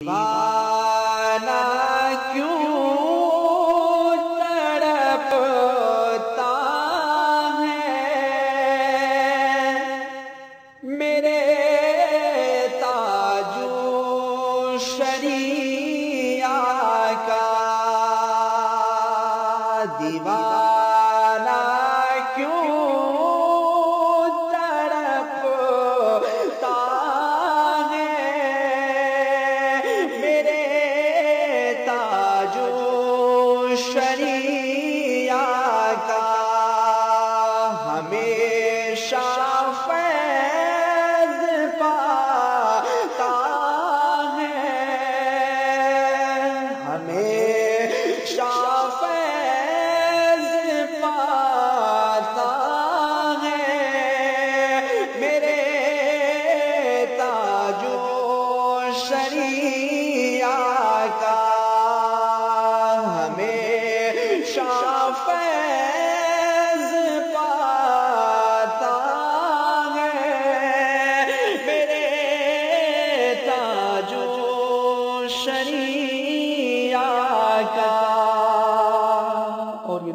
دیوانہ کیوں تڑپتا ہے؟ میرے تاجو شریعہ کا دیوانہ شریعہ کا ہمیشہ فیض پاتا ہے۔ ہمیشہ فیض پاتا ہے۔ میرے تاجو شریعہ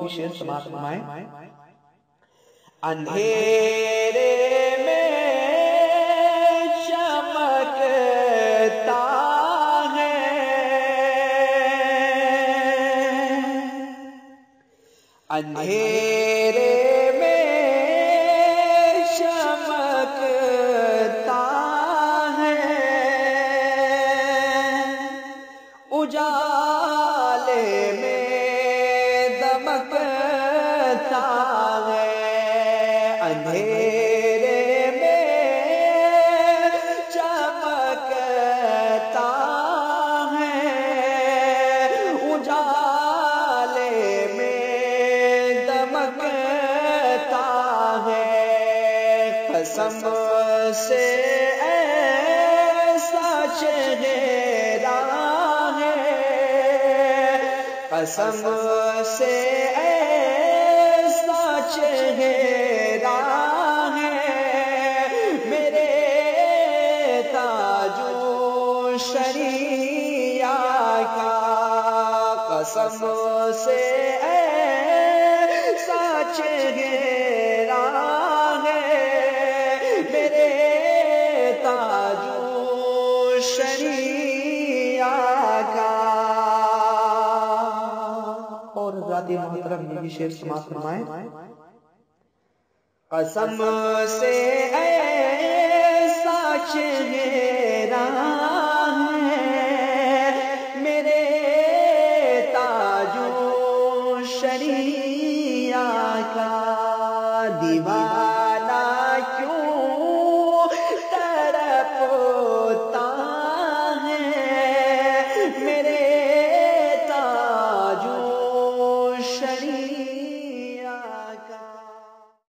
اور یہ بھی شعر سماعت فرمائیں اندھیرے میں چمکتا ہے۔ اندھیرے قسم سے ایسا چہرہ ہے۔ قسم سے ایسا چہرہ ہے۔ میرے تاجو شریعہ کا قسم سے ایسا چہرہ اور حضرات محترم یہ شعر سماعت قسم سے ایسا چہرہ ہے، میرے تاجو شریعہ کا دیوار۔